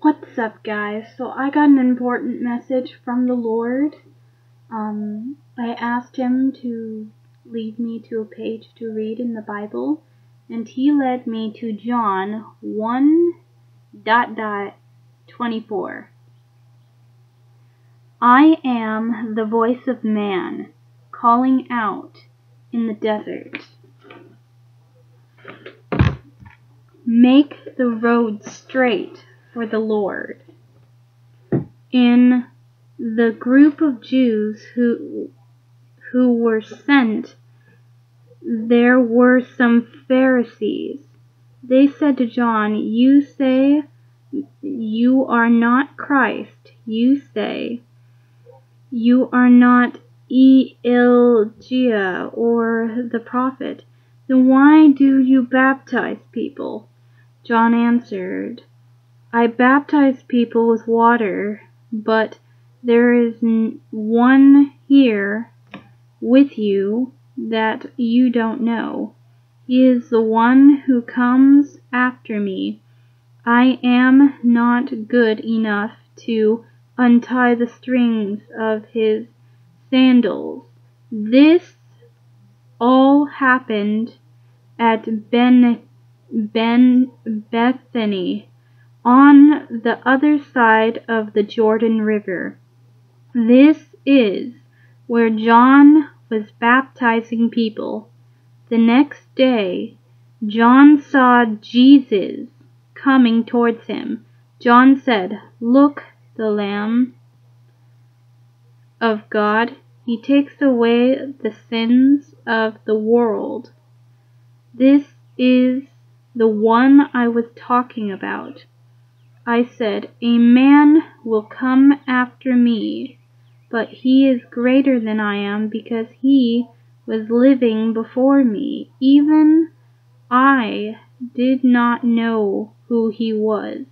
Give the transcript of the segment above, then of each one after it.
What's up, guys? So I got an important message from the Lord. Um, I asked him to lead me to a page to read in the Bible, and he led me to John 1 dot dot 24. I am the voice of man calling out in the desert. Make the road straight for the Lord. In the group of Jews who who were sent there were some Pharisees. They said to John, You say you are not Christ. You say you are not Elijah or the prophet. Then why do you baptize people? John answered, I baptize people with water, but there is one here with you that you don't know. He is the one who comes after me. I am not good enough to untie the strings of his sandals. This all happened at Ben, ben Bethany on the other side of the Jordan River. This is where John was baptizing people. The next day, John saw Jesus coming towards him. John said, Look, the Lamb of God. He takes away the sins of the world. This is the one I was talking about. I said, A man will come after me, but he is greater than I am because he was living before me. Even I did not know who he was,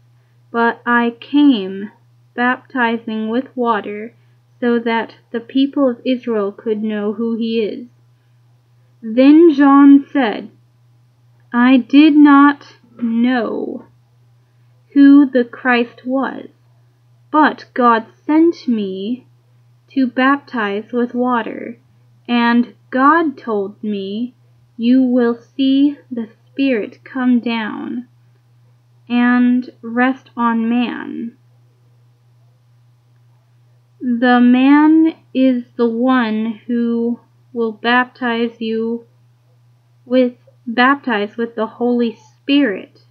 but I came baptizing with water so that the people of Israel could know who he is. Then John said, I did not know who the Christ was. But God sent me to baptize with water, and God told me, You will see the Spirit come down and rest on man. The man is the one who will baptize you with baptize with the Holy Spirit.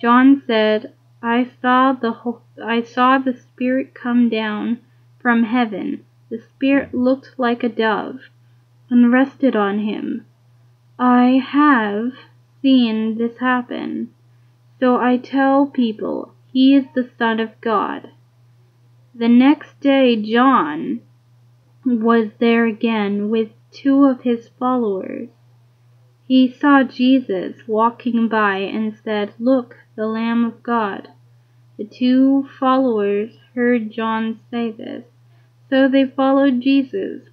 John said, I saw the I saw the Spirit come down from heaven. The Spirit looked like a dove and rested on him. I have seen this happen. So I tell people he is the Son of God. The next day John was there again with two of his followers. He saw Jesus walking by and said, Look, the Lamb of God. The two followers heard John say this, so they followed Jesus.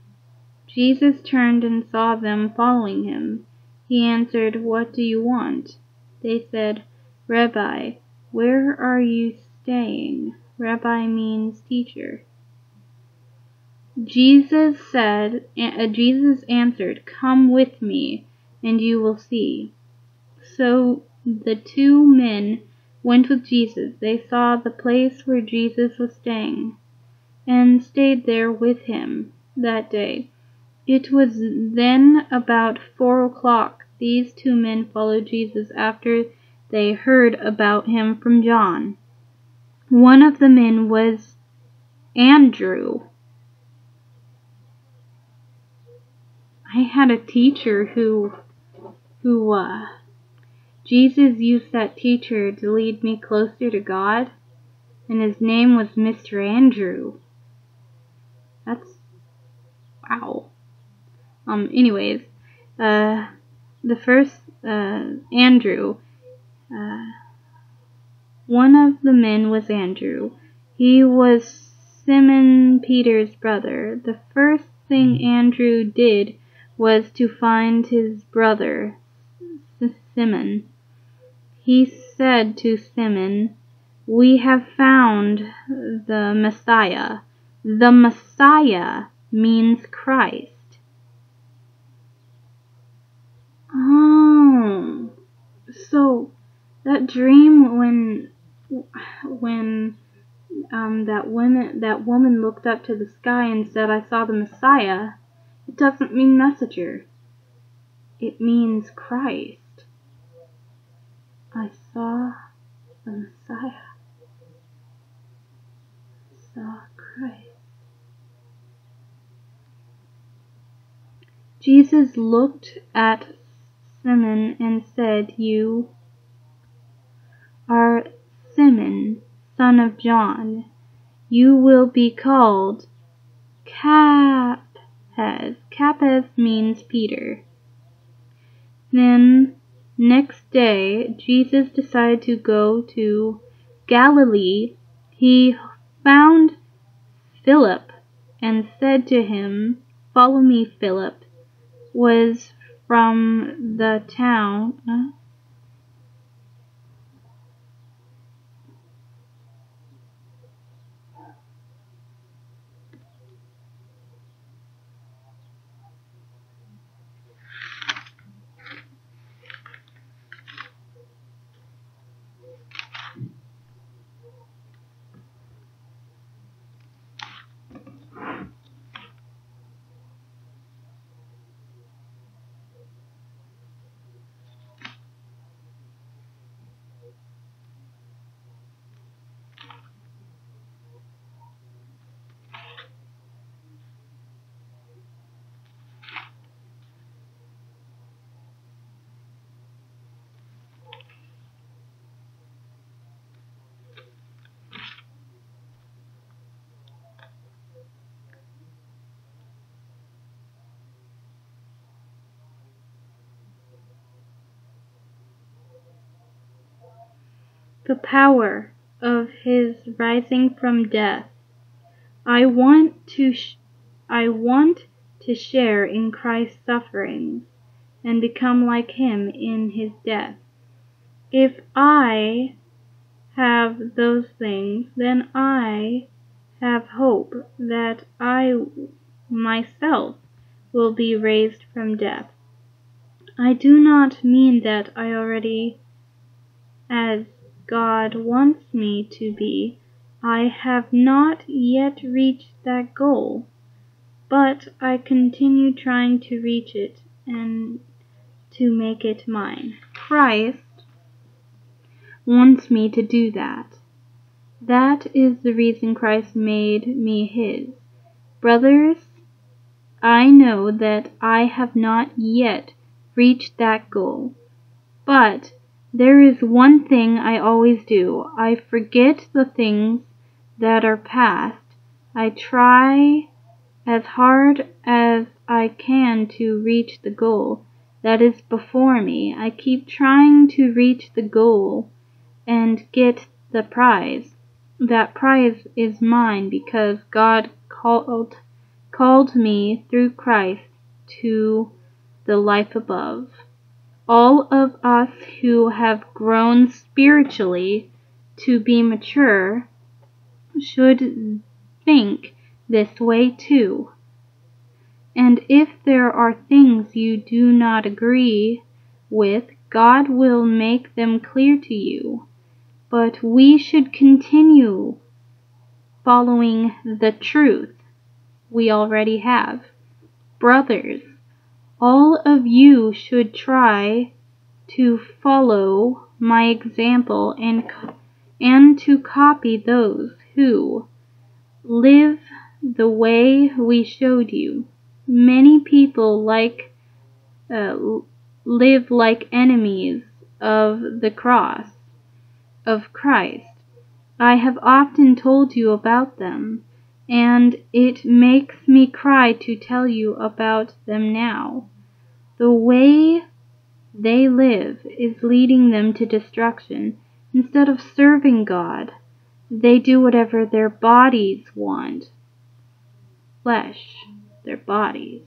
Jesus turned and saw them following him. He answered, What do you want? They said, Rabbi, where are you staying? Rabbi means teacher. Jesus said, uh, Jesus answered, Come with me, and you will see. So the two men went with Jesus. They saw the place where Jesus was staying, and stayed there with him that day. It was then about four o'clock. These two men followed Jesus after they heard about him from John. One of the men was Andrew. I had a teacher who who uh Jesus used that teacher to lead me closer to God, and his name was Mr. Andrew. That's wow. Um, anyways, uh, the first, uh, Andrew, uh, one of the men was Andrew. He was Simon Peter's brother. The first thing Andrew did was to find his brother, Simon he said to Simon, We have found the Messiah. The Messiah means Christ. Oh, so that dream when when um, that woman that woman looked up to the sky and said, "I saw the Messiah," it doesn't mean messenger. It means Christ. Saw the Messiah. Saw Christ. Jesus looked at Simon and said, You are Simon, son of John. You will be called Cephas. Cephas means Peter. Then next day, Jesus decided to go to Galilee. He found Philip and said to him, Follow me, Philip was from the town. The power of his rising from death. I want to sh- I want to share in Christ's sufferings and become like him in his death. If I have those things, then I have hope that I myself will be raised from death. I do not mean that I already as God wants me to be, I have not yet reached that goal, but I continue trying to reach it and to make it mine. Christ wants me to do that. That is the reason Christ made me his. Brothers, I know that I have not yet reached that goal, but there is one thing I always do. I forget the things that are past. I try as hard as I can to reach the goal that is before me. I keep trying to reach the goal and get the prize. That prize is mine because God called called me through Christ to the life above all of us who have grown spiritually to be mature should think this way too. And if there are things you do not agree with, God will make them clear to you. But we should continue following the truth we already have. Brothers, all of you should try to follow my example and, and to copy those who live the way we showed you. Many people like uh, live like enemies of the cross of Christ. I have often told you about them and it makes me cry to tell you about them now. The way they live is leading them to destruction. Instead of serving God, they do whatever their bodies want. Flesh, their bodies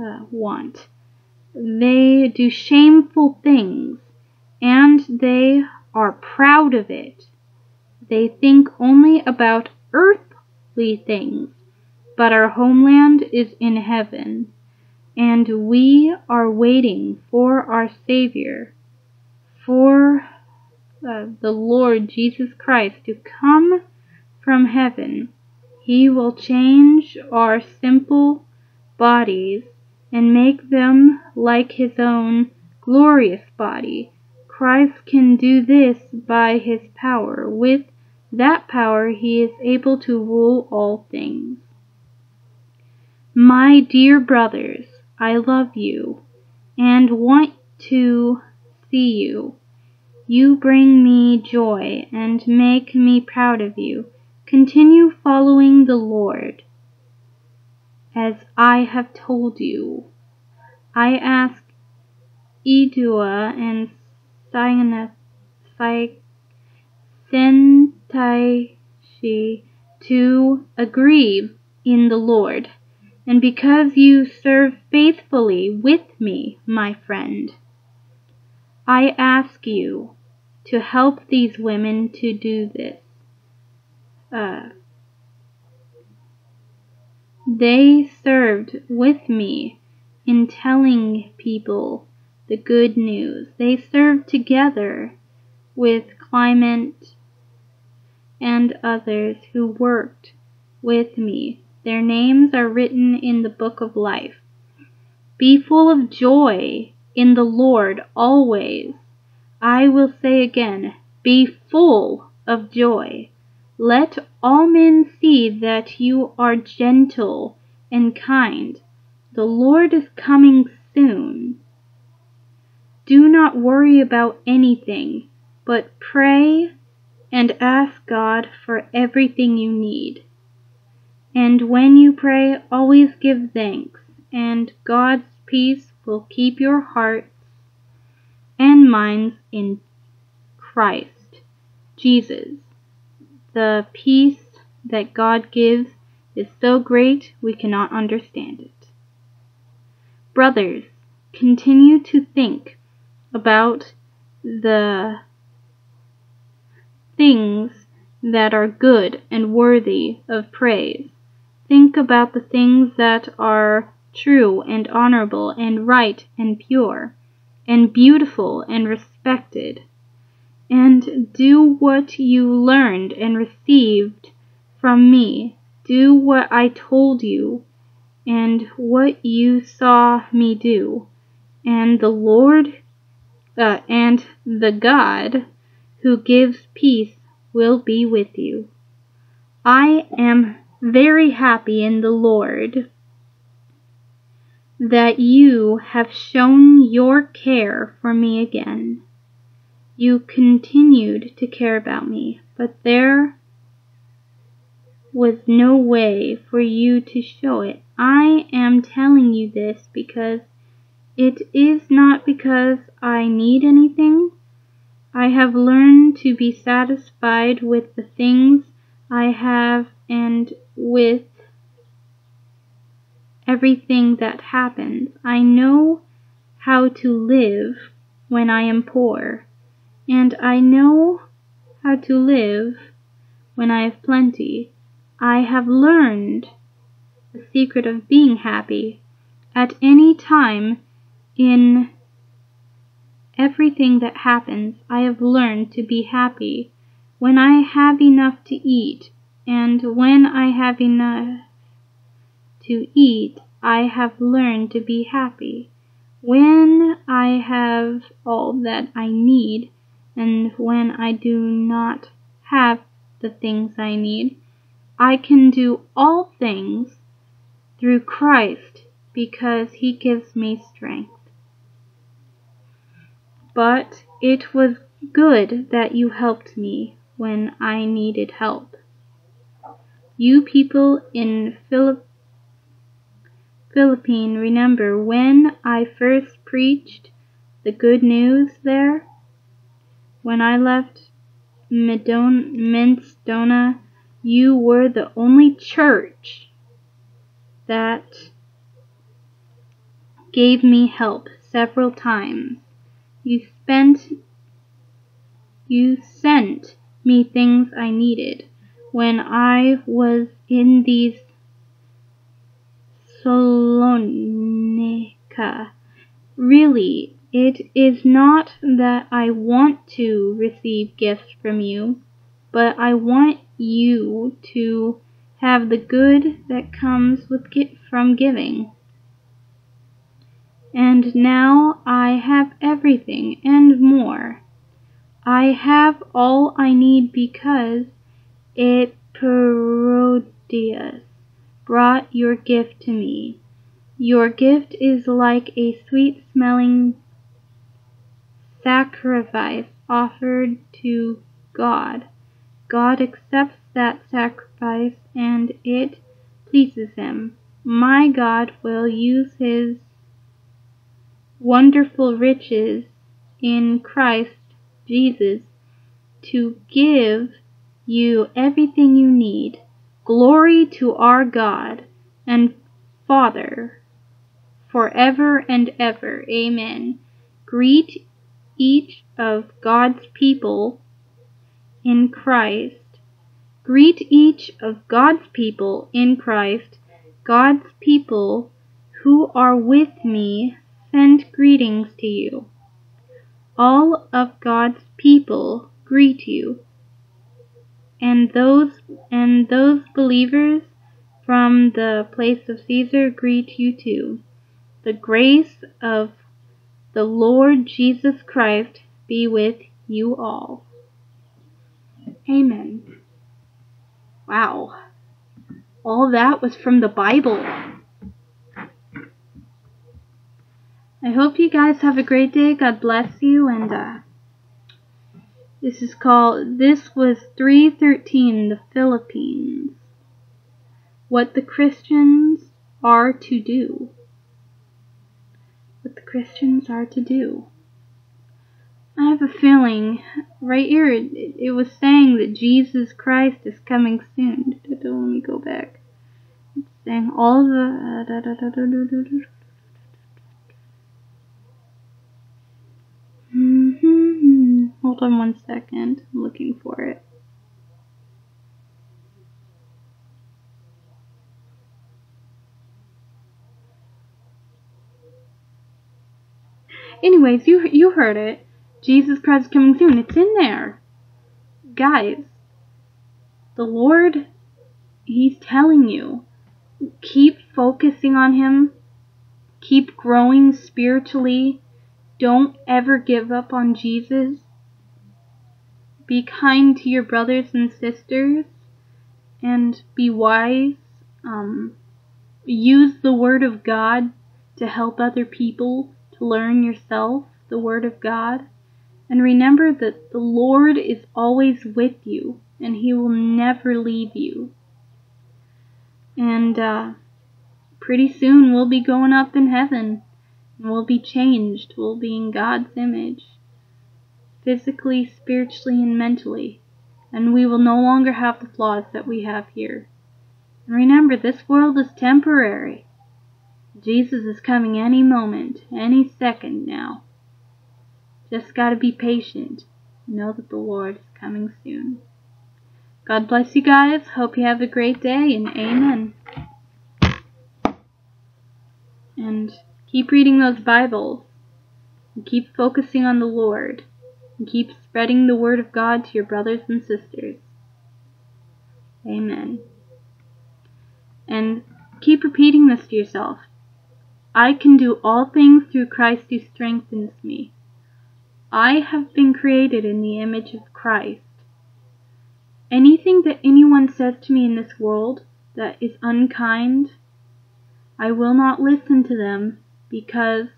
uh, want. They do shameful things and they are proud of it. They think only about earthly things, but our homeland is in heaven, and we are waiting for our Savior, for uh, the Lord Jesus Christ to come from heaven. He will change our simple bodies and make them like his own glorious body. Christ can do this by his power. With that power, he is able to rule all things. My dear brothers, I love you and want to see you. You bring me joy and make me proud of you. Continue following the Lord as I have told you. I ask Idua and Syntyche to agree in the Lord, and because you serve faithfully with me, my friend, I ask you to help these women to do this. Uh, they served with me in telling people the good news. They served together with Clement and others who worked with me. Their names are written in the book of life. Be full of joy in the Lord always. I will say again, be full of joy. Let all men see that you are gentle and kind. The Lord is coming soon. Do not worry about anything, but pray and ask God for everything you need. And when you pray, always give thanks, and God's peace will keep your hearts and minds in Christ Jesus. The peace that God gives is so great we cannot understand it. Brothers, continue to think about the things that are good and worthy of praise. Think about the things that are true and honorable and right and pure and beautiful and respected and do what you learned and received from me. Do what I told you and what you saw me do. And the Lord uh, and the God who gives peace will be with you. I am very happy in the Lord that you have shown your care for me again. You continued to care about me, but there was no way for you to show it. I am telling you this because it is not because I need anything. I have learned to be satisfied with the things I have and with everything that happens. I know how to live when I am poor and I know how to live when I have plenty. I have learned the secret of being happy at any time in everything that happens. I have learned to be happy when I have enough to eat, and when I have enough to eat, I have learned to be happy. When I have all that I need, and when I do not have the things I need, I can do all things through Christ because he gives me strength. But it was good that you helped me when I needed help. You people in Philipp Philippine remember when I first preached the good news there? When I left Macedonia, you were the only church that gave me help several times. You spent You sent me things I needed when I was in these Salonika. Really, it is not that I want to receive gifts from you, but I want you to have the good that comes with from giving. And now I have everything and more. I have all I need because Epaphroditus brought your gift to me. Your gift is like a sweet smelling sacrifice offered to God. God accepts that sacrifice and it pleases him. My God will use his wonderful riches in Christ Jesus to give you everything you need. Glory to our God and Father forever and ever. Amen. Greet each of God's people in Christ. Greet each of God's people in Christ. God's people who are with me send greetings to you. All of God's people greet you and those and those believers from the place of Caesar greet you too. The grace of the Lord Jesus Christ be with you all. Amen. Wow. All that was from the Bible. I hope you guys have a great day. God bless you and uh this is called, this was 313, the Philippines. What the Christians are to do. What the Christians are to do. I have a feeling right here it, it was saying that Jesus Christ is coming soon. Let me go back. It's saying all the. Hold on one second. I'm looking for it. Anyways, you you heard it. Jesus Christ coming soon. It's in there. Guys, the Lord he's telling you keep focusing on him. Keep growing spiritually. Don't ever give up on Jesus. Be kind to your brothers and sisters and be wise. Um, use the Word of God to help other people to learn yourself the Word of God. And remember that the Lord is always with you and He will never leave you. And uh, pretty soon we'll be going up in heaven and we'll be changed. We'll be in God's image physically, spiritually, and mentally, and we will no longer have the flaws that we have here. And remember, this world is temporary. Jesus is coming any moment, any second now. Just gotta be patient. Know that the Lord is coming soon. God bless you guys. Hope you have a great day, and amen. And keep reading those Bibles. And keep focusing on the Lord and keep spreading the word of God to your brothers and sisters. Amen. And keep repeating this to yourself. I can do all things through Christ who strengthens me. I have been created in the image of Christ. Anything that anyone says to me in this world that is unkind, I will not listen to them because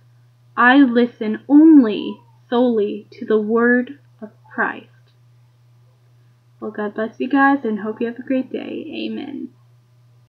I listen only solely to the word of Christ. Well, God bless you guys and hope you have a great day. Amen.